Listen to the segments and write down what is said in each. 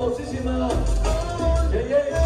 哦谢谢你们哦耶耶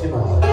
基本上